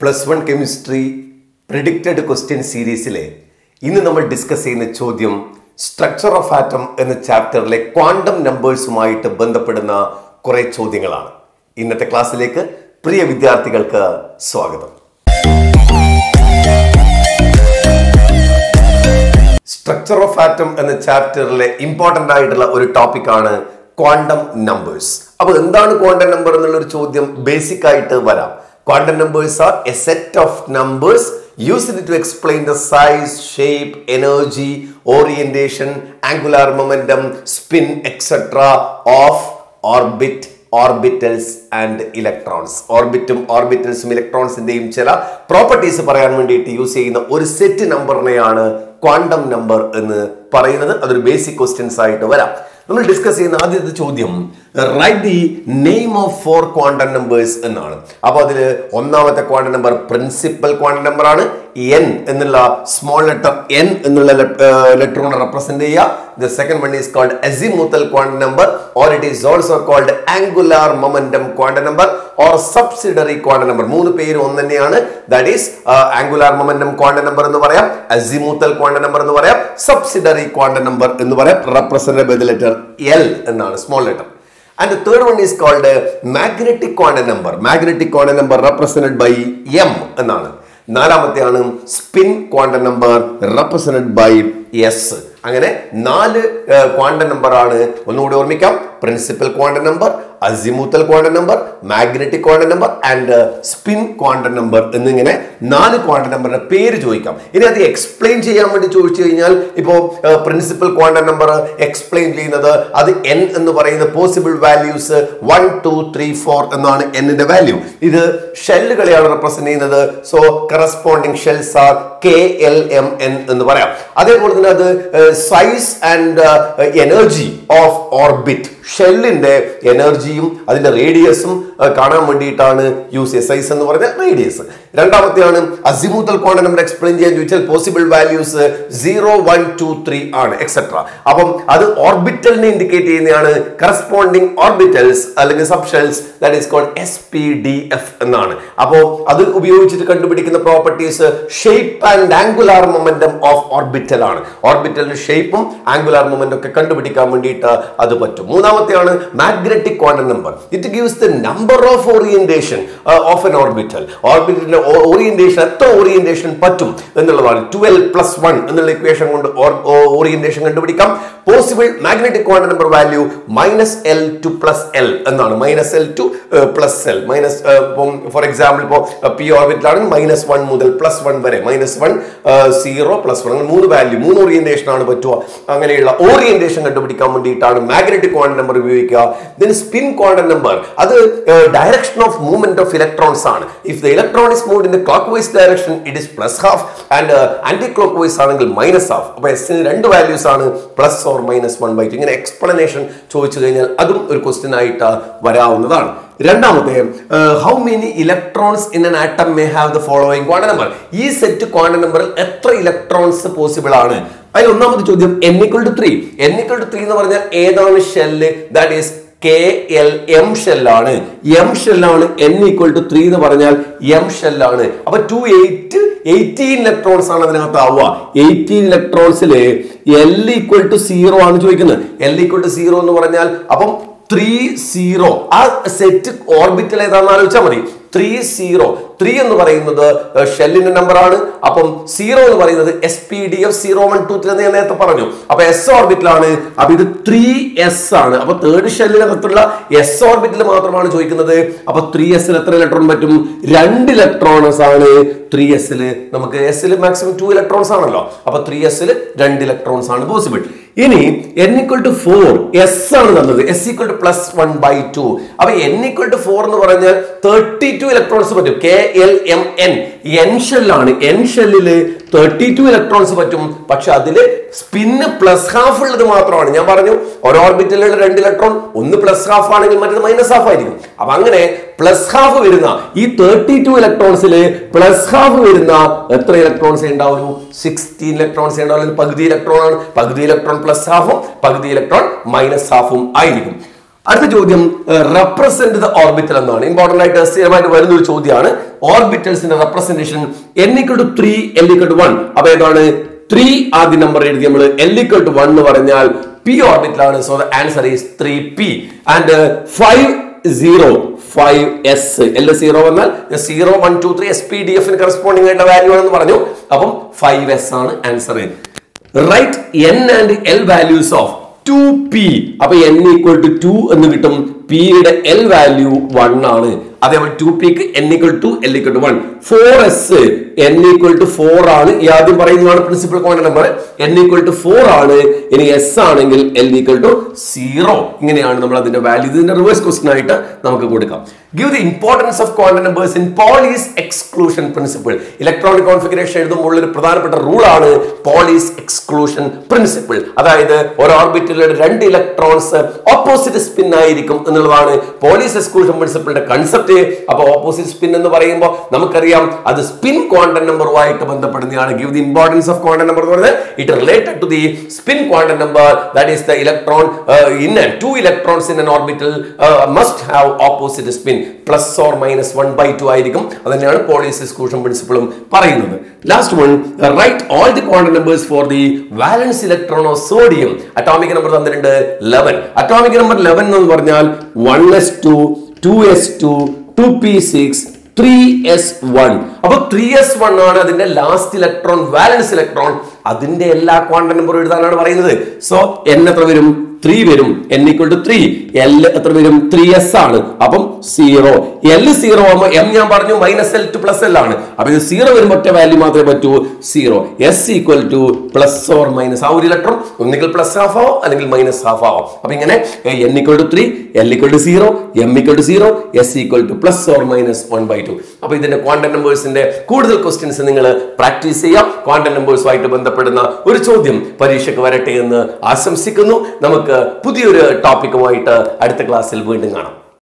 Plus one chemistry predicted question സീരീസിലെ ഇന്ന് നമ്മൾ ഡിസ്കസ് ചെയ്യുന്ന ചോദ്യം സ്ട്രക്ചർ ഓഫ് ആറ്റം എന്ന ചാപ്റ്ററിലെ ക്വാണ്ടം നമ്പേഴ്സുമായിട്ട് ബന്ധപ്പെടുന്ന കുറേ ചോദ്യങ്ങളാണ്. ഇന്നത്തെ ക്ലാസ്സിലേക്ക് പ്രിയ വിദ്യാർത്ഥികൾക്ക് സ്വാഗതം. സ്ട്രക്ചർ ഓഫ് ആറ്റം എന്ന ചാപ്റ്ററിലെ ഇമ്പോർട്ടന്റ് ആയിട്ടുള്ള ഒരു ടോപ്പിക്കാണ് ക്വാണ്ടം നമ്പേഴ്സ് അപ്പോൾ എന്താണ് ക്വാണ്ടം നമ്പർ എന്നുള്ള ഒരു ചോദ്യം ബേസിക് ആയിട്ട് വരാം. Quantum numbers are a set of numbers used to explain the size, shape, energy, orientation, angular momentum, spin, etc. of orbit orbitals and electrons ഓർബിറ്റും ഓർബിറ്റൽസും ഇലക്ട്രോൺസിന്റെയും ചില പ്രോപ്പർട്ടീസ് പറയാൻ വേണ്ടിയിട്ട് യൂസ് ചെയ്യുന്ന ഒരു സെറ്റ് നമ്പറിനെയാണ് ക്വാണ്ടം നമ്പർ എന്ന് പറയുന്നത് അതൊരു ബേസിക് ക്വസ്റ്റ്യൻസ് ആയിട്ട് വരാം നമ്മൾ ഡിസ്കസ് ചെയ്യുന്ന ആദ്യത്തെ ചോദ്യം write the name of four quantum numbers എന്നാണ്. അപ്പോൾ അതിൽ ഒന്നാമത്തെ quantum number principal quantum number ആണ്. എൻ എന്നുള്ള സ്മോൾ ലെറ്റർ എൻ എന്നുള്ള ലെറ്റർ കൊണ്ട് റെപ്രസെന്റ് ചെയ്യുക. The second one is called azimuthal quantum number or it is also called angular momentum quantum number or subsidiary quantum number മൂന്ന് പേര് ഒന്ന് തന്നെയാണ് that is angular momentum quantum number എന്ന് പറയാം. അസിമൂത്തൽ quanta number എന്ന് പറയാം. സബ്സിഡറി ക്വാണ്ട നമ്പർ എന്ന് പറയാം. Represent by the letter L എന്നാണ് small letter and third one is called magnetic quantum number magnetic quantum number represented by M എന്നാണ്. നാലാമത്തെയാണ് spin quantum number represented by S അങ്ങനെ നാല് quantum number ആണ്. ഒന്നുകൂടി ഓർമ്മിക്കാം. Principal quantum number azimuthal quantum number magnetic quantum number and spin quantum number എന്നിങ്ങനെ നാല് quantum നമ്പറിന്റെ പേര് ചോദിക്കാം. ഇനി അത് എക്സ്പ്ലെയിൻ ചെയ്യാൻ വേണ്ടി ചോദിച്ചു കഴിഞ്ഞാൽ ഇപ്പോൾ പ്രിൻസിപ്പൽ ക്വാണ്ടം നമ്പർ എക്സ്പ്ലെയിൻ ചെയ്യുന്നത് അത് എൻ എന്ന് പറയുന്ന possible values one two three four എന്നാണ് എന്നിന്റെ വാല്യൂ ഇത് ഷെല്ലുകളെയാണ് റെപ്രസെന്റ് ചെയ്യുന്നത്. So corresponding shells are K L M N എന്ന് പറയാം. അതേപോലെ തന്നെ അത് size and energy of orbit ഷെല്ലിന്റെ എനർജിയും അതിന്റെ റേഡിയസും കാണാൻ വേണ്ടിയിട്ടാണ് യൂസ് എസ് സൈസ് എന്ന് പറഞ്ഞാൽ റേഡിയസ്. രണ്ടാമത്തെയാണ് അസിമൂത്തൽ കോണ നമ്മൾ എക്സ്പ്ലെയിൻ ചെയ്യാൻ ചോദിച്ചാൽ possible values zero one two three ആണ് എക്സെട്ര അപ്പം അത് ഓർബിറ്റലിനെ ഇൻഡിക്കേറ്റ് ചെയ്യുന്നതാണ്. കറസ്പോണ്ടിങ് ഓർബിറ്റൽസ് അല്ലെങ്കിൽ subshells that is called S P D F എന്നാണ്. അപ്പോൾ അത് ഉപയോഗിച്ചിട്ട് കണ്ടുപിടിക്കുന്ന properties shape and angular momentum of orbital ആണ്. ഓർബിറ്റലിന്റെ ഷേപ്പും ആംഗുലാർ മൊമെന്റും ഒക്കെ കണ്ടുപിടിക്കാൻ വേണ്ടിയിട്ട് അത് പറ്റും. മൂന്നാമത്തെയാണ് magnetic quantum number. It gives the number of orientation of an orbital ഓർബിറ്റലിന്റെ orientation എത്ര ഓറിയന്റേഷൻ പറ്റും എന്നുള്ളതാണ്. ട്വൽവ് പ്ലസ് വൺ എന്നുള്ള ഇക്വേഷൻ കൊണ്ട് ഓറിയന്റേഷൻ കണ്ടുപിടിക്കാം. Possible magnetic quantum number value minus L to plus L എന്നാണ്. Minus L to plus L minus for example ഇപ്പോൾ P ഓർബിറ്റിലാണെങ്കിൽ minus one മുതൽ പ്ലസ് വൺ വരെ. Minus one zero plus one മൂന്ന് value മൂന്ന് orientation ആണ് പറ്റുക. അങ്ങനെയുള്ള ഓറിയന്റേഷൻ കണ്ടുപിടിക്കാൻ വേണ്ടിയിട്ടാണ് മാഗ്നറ്റിക് ക്വാണ്ടം നമ്പർ ഉപയോഗിക്കുക. ദെൻ സ്പിൻ ക്വാണ്ടം നമ്പർ അത് direction of movement of electrons ആണ്. If the electron is move in the clockwise direction it is plus half and anticlockwise ആണെങ്കിൽ മൈനസ് ഹാഫ് അപ്പോൾ എസിന് രണ്ട് വാല്യൂസ് ആണ്. Plus or minus one by two ഇങ്ങനെ explanation ചോദിച്ചു കഴിഞ്ഞാൽ അതും ഒരു ക്വസ്റ്റ്യൻ ആയിട്ട് വരാവുന്നതാണ്. രണ്ടാമത്തെ how many electrons in an atom may have the following quantum number ഈ സെറ്റ് ക്വാണ്ടം നമ്പറിൽ എത്ര ഇലക്ട്രോൺസ് പോസിബിൾ ആണ്? അതിൽ ഒന്നാമത്തെ ചോദ്യം N equal to three N to three എന്ന് പറഞ്ഞാൽ ഏതാണ് shell that is K L M ഷെല്ലാണ് M ഷെല്ലാണ് എൻ ഈക്വൽ ടു ത്രീ എന്ന് പറഞ്ഞാൽ എം ഷെല്ലാണ് അപ്പൊ ടു എയ്റ്റ് എയ്റ്റീൻ ഇലക്ട്രോൺസ് ആണ് അതിനകത്ത് ആവുക എയ്റ്റീൻ ഇലക്ട്രോൺസിൽ എൽ ഈക്വൽ ടു സീറോ ആണ് ചോദിക്കുന്നത്. എൽ ഈക്വൽ ടു സീറോ എന്ന് പറഞ്ഞാൽ അപ്പം ത്രീ സീറോ. ആ സെറ്റ് ഓർബിറ്റൽ ഏതാണെന്ന് ആലോചിച്ചാൽ മതി. Three zero. ത്രീ എന്ന് പറയുന്നത് ഷെല്ലിന്റെ നമ്പർ ആണ് അപ്പം സീറോ എന്ന് പറയുന്നത് S P D F zero one two three എന്ന് ഞാൻ നേരത്തെ പറഞ്ഞു. അപ്പൊ എസ് ഓർബിറ്റിലാണ്. അപ്പൊ ഇത് ത്രീ എസ് ആണ്. അപ്പൊ തേർഡ് ഷെല്ലിനകത്തുള്ള എസ് ഓർബിറ്റിൽ മാത്രമാണ് ചോദിക്കുന്നത്. അപ്പൊ ത്രീ എസിൽ എത്ര ഇലക്ട്രോൺ പറ്റും? രണ്ട് ഇലക്ട്രോൺസ് ആണ്. ത്രീ എസിൽ നമുക്ക് എസിൽ മാക്സിമം ടു ഇലക്ട്രോൺസ് ആണല്ലോ. അപ്പൊ ത്രീ എസിൽ രണ്ട് ഇലക്ട്രോൺസ് ആണ് പോസിബിൾ ഇനി N equal to four S ആണ് തന്നത്. S equal to plus one by two അപ്പൊ എൻ ഇക്വൽ ടു ഫോർ എന്ന് പറഞ്ഞാൽ തേർട്ടി ടു ഇലക്ട്രോൺസ് പറ്റും K L M N N ഷെല്ലാണ് N ഷെല്ലിൽ തേർട്ടി ടു ഇലക്ട്രോൺസ് പറ്റും. പക്ഷെ അതിൽ സ്പിന്ന് പ്ലസ് ഹാഫ് ഉള്ളത് മാത്രമാണ്. ഞാൻ പറഞ്ഞു ഒരു ഓർബിറ്റലിലുള്ള രണ്ട് ഇലക്ട്രോൺ ഒന്ന് പ്ലസ് ഹാഫ് ആണെങ്കിൽ മറ്റേത് മൈനസ് ഹാഫ് ആയിരിക്കും. അപ്പൊ അങ്ങനെ പ്ലസ് ഹാഫ് വരുന്ന ഈ തേർട്ടി ടു ഇലക്ട്രോൺസിൽ പ്ലസ് ഹാഫ് വരുന്ന എത്ര ഇലക്ട്രോൺസ് ഉണ്ടാവുള്ളൂ സിക്സ്റ്റീൻ ഇലക്ട്രോൺസ് ഉണ്ടാവുള്ളൂ പകുതി ഇലക്ട്രോൺ ആണ്. പകുതി ഇലക്ട്രോൺ പ്ലസ് ഹാഫും പകുതി ഇലക്ട്രോൺ മൈനസ് ഹാഫും ആയിരിക്കും. അടുത്ത ചോദ്യം റെപ്രസെന്റ് ദ ഓർബിറ്റൽ എന്നാണ്. ഇമ്പോർട്ടന്റ് ആയിട്ട് സ്ഥിരമായിട്ട് വരുന്ന ഒരു ചോദ്യമാണ്. ഓർബിറ്റൽസിന്റെ representation N to three L to one അപ്പൊ ഏതാണ്? ത്രീ ആദ്യ നമ്പർ എഴുതി നമ്മൾ എൽ ടു വൺ എന്ന് പറഞ്ഞാൽ P ഓർബിറ്റലാണ് so the answer is three P and five zero five S L zero വന്നാൽ zero one two three S P D എഫിന് corresponding ആയിട്ടുള്ള വാല്യൂ ആണെന്ന് പറഞ്ഞു. അപ്പം ഫൈവ് എസ് ആണ് answer write N and L values of two P അപ്പൊ N equal to two എന്ന് കിട്ടും പിയുടെ എൽ വാല്യൂ വൺ ആണ്. അതേപോലെ two pick N equal two L equal to one four S N equal to four ആണ്. ഈ ആദ്യം പറയുന്നതാണ് principal common number N equal to four ആണ്. ഇനി എസ് ആണെങ്കിൽ എൽ ഈക്വൽ ടു സീറോ ഇങ്ങനെയാണ് നമ്മൾ അതിന്റെ വാല്യൂ ഇതിന്റെ റിവേഴ്സ് ക്വസ്റ്റൻ ആയിട്ട് നമുക്ക് കൊടുക്കാം. Give the importance of quantum numbers in Pauli's exclusion principle electronic configuration എഴുതുമ്പോൾ ഒരു പ്രധാനപ്പെട്ട റൂൾ ആണ് പോളീസ് എക്സ്ക്ലൂഷൻ പ്രിൻസിപ്പിൾ അതായത് ഒരു ഓർബിറ്റിലെ രണ്ട് ഇലക്ട്രോൺസ് ഓപ്പോസിറ്റ് സ്പിൻ ആയിരിക്കും എന്നുള്ളതാണ് പോളീസ് എക്സ്ക്ലൂഷൻ പ്രിൻസിപ്പിളിന്റെ കൺസെപ്റ്റ് അപ്പൊ ഓപ്പോസിറ്റ് സ്പിൻ എന്ന് പറയുമ്പോൾ നമുക്കറിയാം അത് സ്പിൻ ക്വാണ്ടം നമ്പറുമായിട്ട് ബന്ധപ്പെടുന്നതാണ്. Give the importance of quantum number എന്ന് പറയുന്നത് it related to the spin quantum number that is the electron in two electrons in an orbital must have opposite spin plus or minus one by two ആയിരിക്കും. അത് തന്നെയാണ് Pauli's exclusion പ്രിൻസിപ്പിളും പറയുന്നത്. Last one right all the quantum numbers for the valence electron of sodium atomic number തന്നിട്ടുണ്ട് eleven atomic number eleven എന്ന് പറഞ്ഞാൽ one s two two s two two p six three s one അപ്പൊ three S one ആണ് അതിന്റെ last electron വാലൻസ് electron അതിന്റെ എല്ലാ quantum നമ്പറും എഴുതാനാണ് പറയുന്നത്. സോ എൻ എത്ര വരും? ത്രീ വരും. N equal to three l എത്ര വരും? ത്രീ എസ് ആണ്. അപ്പം സീറോ എൽ സീറോ ആകുമ്പോൾ എം ഞാൻ പറഞ്ഞു minus l to plus l ആണ്. അപ്പൊ ഇത് സീറോ വരുമ്പോൾ ഒറ്റ വാല്യൂ മാത്രമേ പറ്റൂ. Zero s equal to plus or minus ആ ഒരു ഇലക്ട്രോൺ ഒന്നുകിൽ പ്ലസ് ഹാഫ് ആവോ അല്ലെങ്കിൽ മൈനസ് ഹാഫ് ആവോ. അപ്പൊ ഇങ്ങനെ n equal to three l equal to zero m equal to zero s equal to plus or minus one by two അപ്പൊ ഇതിന്റെ ക്വാണ്ടം നമ്പേഴ്സിന്റെ കൂടുതൽ ക്വസ്റ്റ്യൻസ് നിങ്ങൾ പ്രാക്ടീസ് ചെയ്യാം. ക്വാണ്ടം നമ്പേഴ്സുമായിട്ട് ബന്ധപ്പെടുന്ന ഒരു ചോദ്യം പരീക്ഷയ്ക്ക് വരട്ടെ എന്ന് ആശംസിക്കുന്നു. നമുക്ക് പുതിയൊരു ടോപ്പിക്കുമായിട്ട് അടുത്ത ക്ലാസ്സിൽ വീണ്ടും കാണാം.